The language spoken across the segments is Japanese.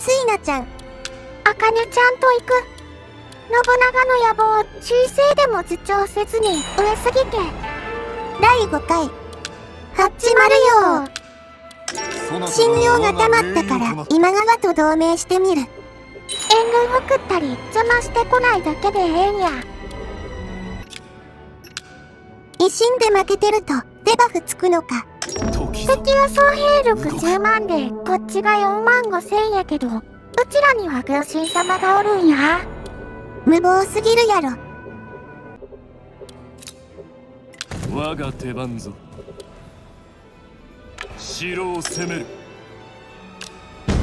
ついなちゃん。あかねちゃんと行く。信長の野望を修正でも主張せずに上杉家第5回。始まるよ信用が溜まったから今川と同盟してみる。援軍を食ったり邪魔してこないだけでええんや。維新で負けてるとデバフつくのか。敵は総兵力10万でこっちが4万5千やけどうちらには軍神様がおるんや？無謀すぎるやろ。我が手番ぞ。城を攻める。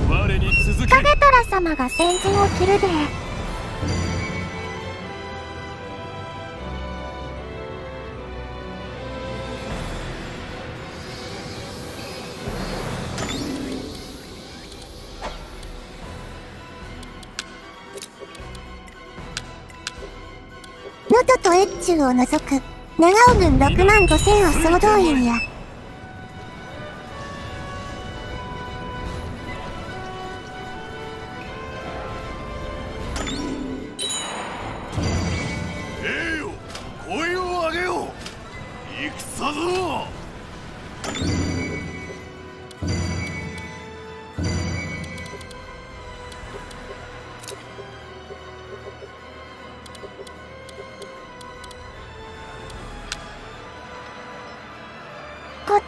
我に続け。影虎様が先陣を切るで州を除く。長尾軍6万5千を総動員や。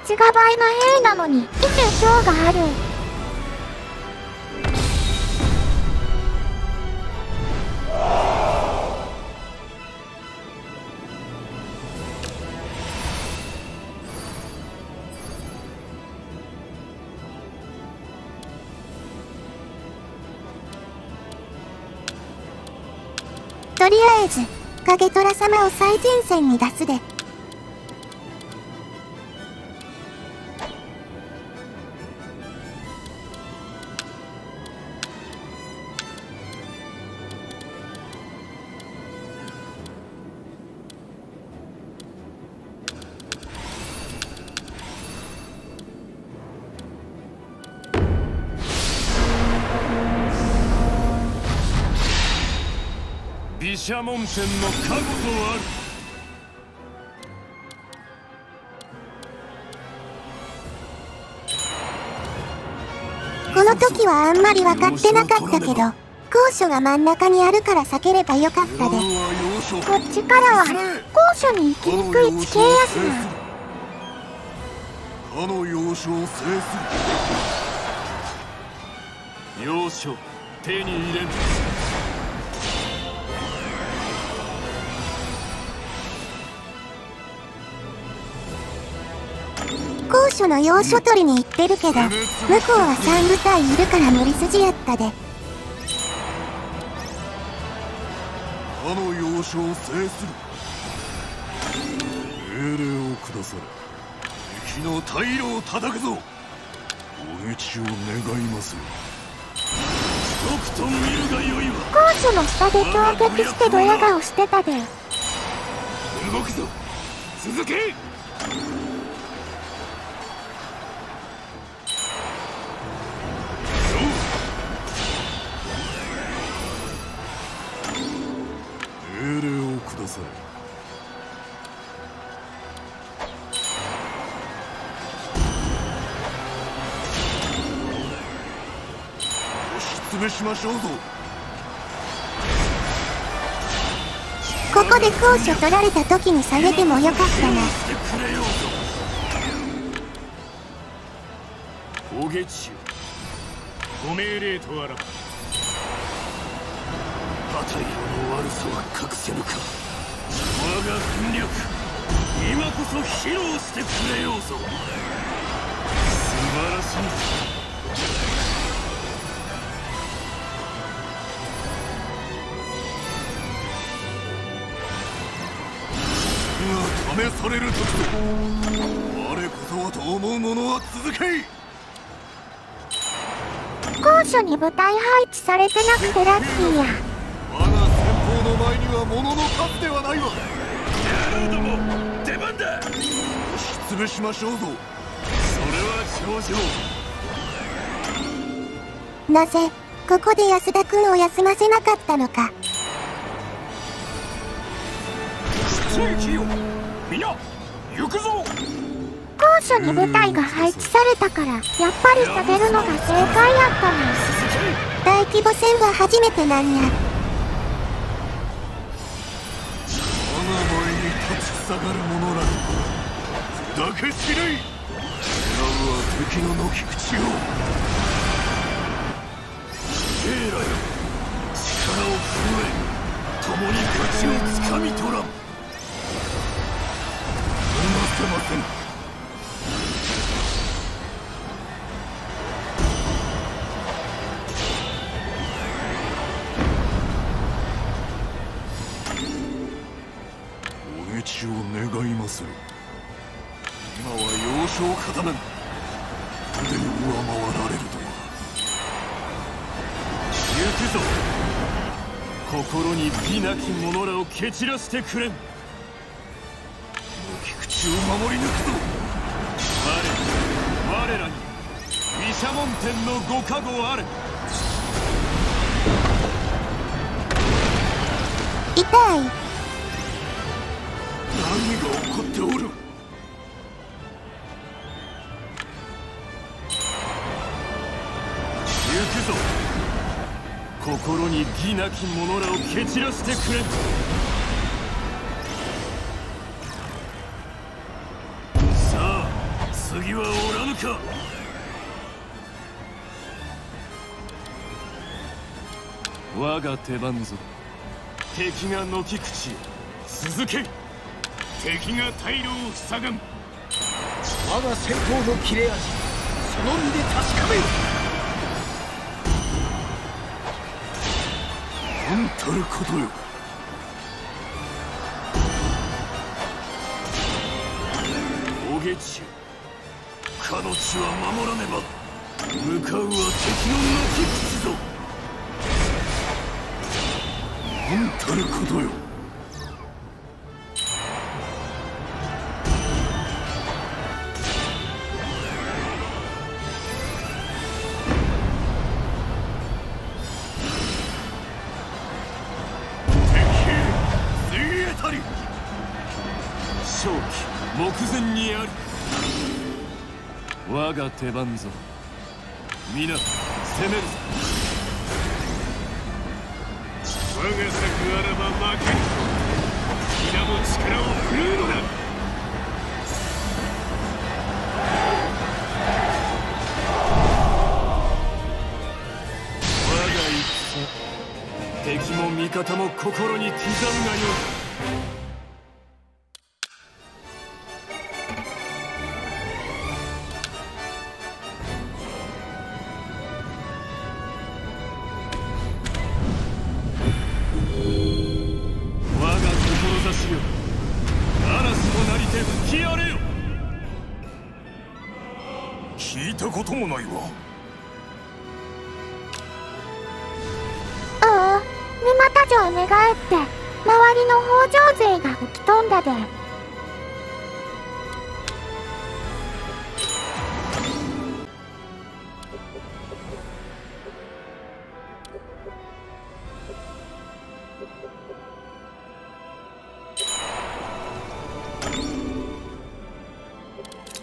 こっちが倍の兵なのにいけ票がある。とりあえず影虎様を最前線に出すで。の加護とある。この時はあんまり分かってなかったけど高所が真ん中にあるから避ければよかったでこっちからは高所に行きにくい地形やしな。かの要所を制する。要所手に入れん所の要所取りに行ってるけど向こうは3部隊いるから無理筋やったで。かの要所を制する。命令を下され。敵の退路を叩くぞ。おを願いますとくと見るがよいわ。高所の下で強撃してドヤ顔してたで。動くぞ。続けめしましょうぞ。ここで高所取られた時に下げてもよかったな。してくれようぞおげちよご命令とあらば。旗色の悪さは隠せぬか。我が軍略今こそ披露してくれようぞ。素晴らしいが試される時我こそはと思う者は続け高所に部隊配置されてなくてラッキーや。我が先方の前には物の数ではないわ。野郎ども出番だ。押し潰しましょうぞ。それは上々。なぜここで安田君を休ませなかったのか行くぞ。高所に部隊が配置されたからやっぱり下げるのが正解やったな大規模戦は初めてなんや。我が前に立ち塞がる者らだけしない狙うは敵の軒口を。兵らよ力を震え。共に勝ちをつかみ取らんせませんお討ちを願いまする。今は幼少固め腕を上回られるとは。行くぞ。心に美なき者らを蹴散らしてくれん。を守り抜くぞ。我我らに毘沙門天のご加護あれ痛い。何が起こっておる？行くぞ。心に義なき者らを蹴散らしてくれ次はおらぬか？我が手番ぞ。敵が軒口続け。敵が退路を塞がん。我が戦闘の切れ味。その身で確かめよ。何たることよ。おげちかの地は守らねば。向かうは敵の泣き口ぞ。何たることよ。手番ぞ。皆攻めるぞ。我が策あらば負けぬ皆も力を振るうのだ。我が戦敵も味方も心に刻むがよい。聞いたこともないわ。ああ沼田城寝返って周りの北条勢が吹き飛んだで。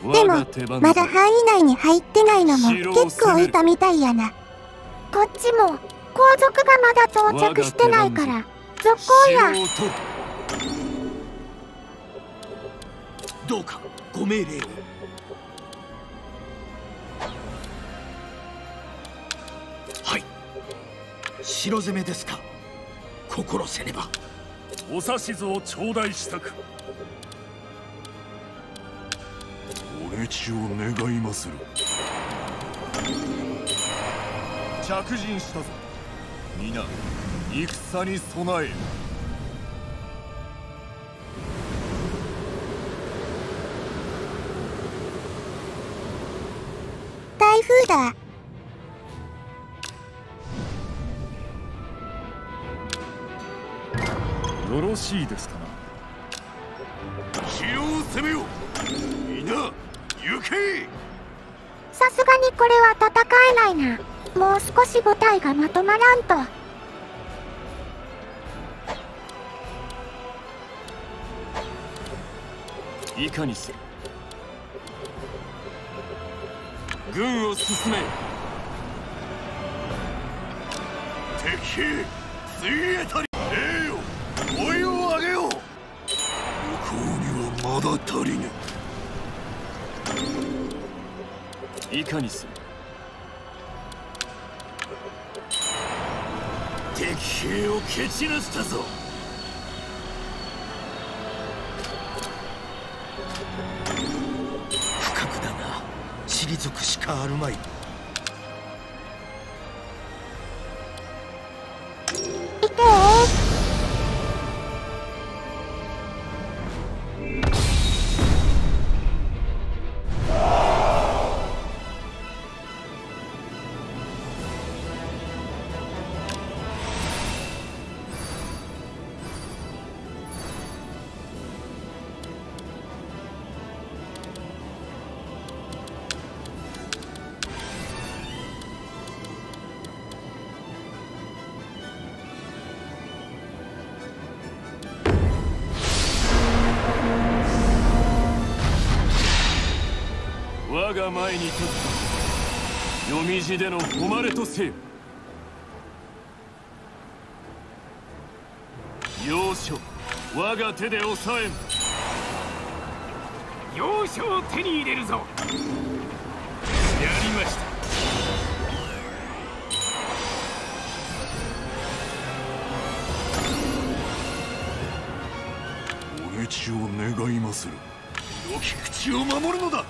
でもまだ範囲内に入ってないのも結構いたみたいやな。こっちも後続がまだ到着してないから続行や。どうかご命令を。はい。城攻めですか。心せねば。お指図を頂戴したくおちを願いまする。着陣したぞ。皆戦に備え。台風だ。よろしいですかな。城を攻めようさすがにこれは戦えないな。もう少し部隊がまとまらんと。いかにする軍を進め。敵水泳たりいかにする？敵兵を蹴散らしたぞ。不覚だが退くしかあるまい。が前に立った。読み地での誉れとせよ。要所我が手で抑えん。要所を手に入れるぞ。やりました。俺血を願いまする。良き口を守るのだ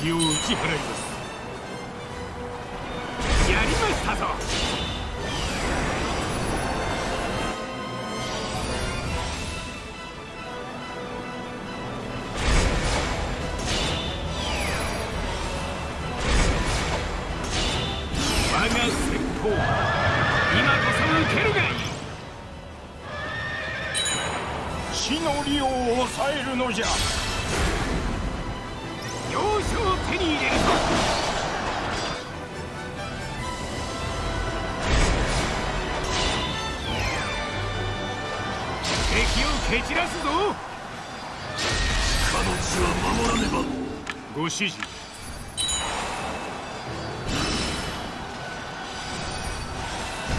敵を打ち払います。やりましたぞ。我が先方今こそ受けるがいい。死の利を抑えるのじゃ。指示。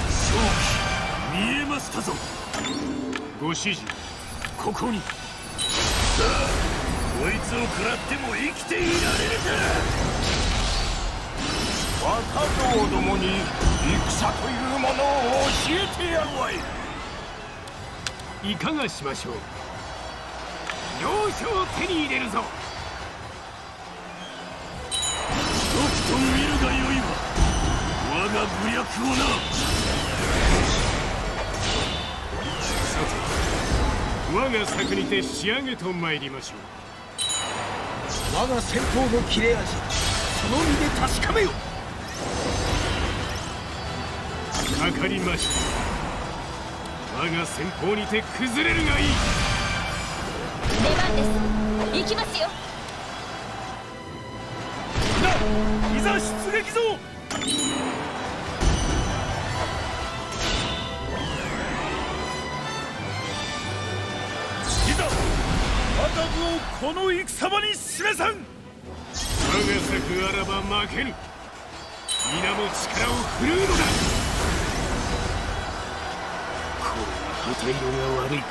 勝機見えましたぞ。ご指示。ここに。さあこいつを食らっても生きていられる若造どもに戦というものを教えてやるわい。いかがしましょう。要所を手に入れるぞ。が武略をな。さて我が策にて仕上げと参りましょう。我が戦闘の切れ味その身で確かめよ。かかりました。我が先方にて崩れるがいい。出番です。行きますよ。いざ出撃ぞをこの戦場に示さん。我が策あらば負けぬ皆も力を振るうのだ。これは旗色が悪いか。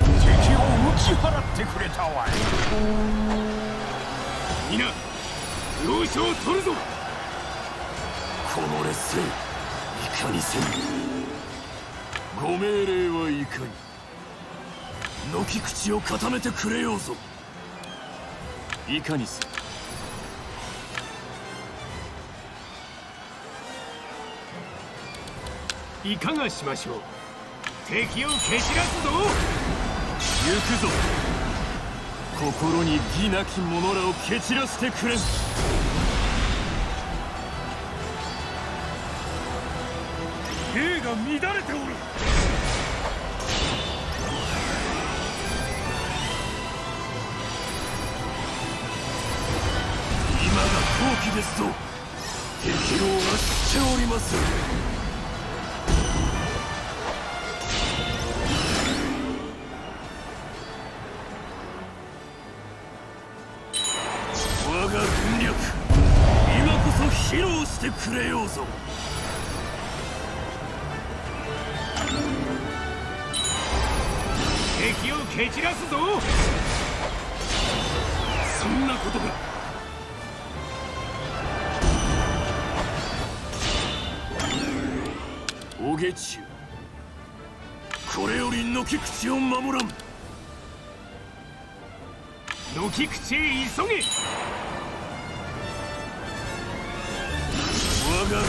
敵を打ち払ってくれたわい。皆要所を取るぞ。この劣勢いかにせんご命令はいかに。軒口を固めてくれようぞ。いかにする。いかがしましょう。敵を蹴散らすぞ。行くぞ。心に義なき者らを蹴散らしてくれんが乱れておる。今が好機ですぞ。敵を圧しております。我が軍略今こそ披露してくれようぞ。蹴散らすぞ。そんなことが。おげちこれより軒口を守らん。軒口へ急げ。我が軍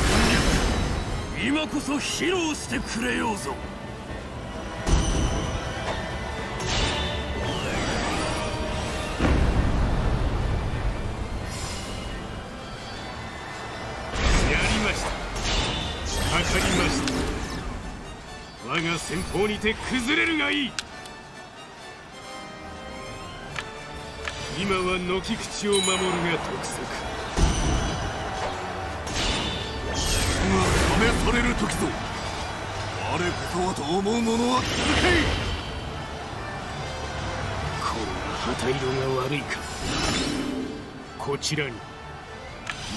略今こそ披露してくれようぞかかりました我が先方にて崩れるがいい。今は軒口を守るが得策。試される時ぞ。我こそはと思う者は続けこんな旗色が悪いか。こちらに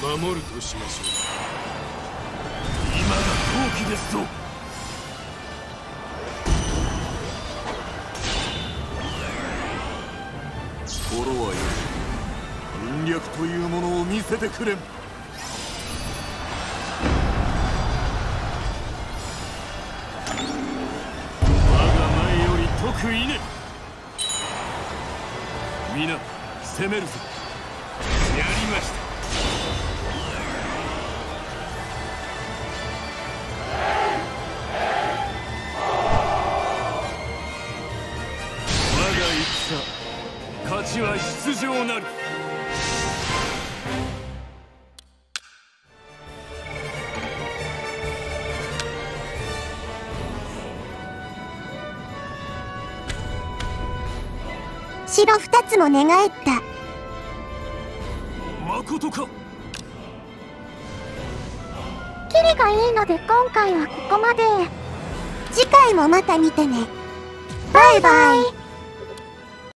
守るとしましょ今が好機ですぞ。心はよし軍略というものを見せてくれん。我が前より得意ね皆攻めるぞ。戦勝ちは出場なり白二つも寝返った。誠か。キリがいいので今回はここまで。次回もまた見てね。バイバイ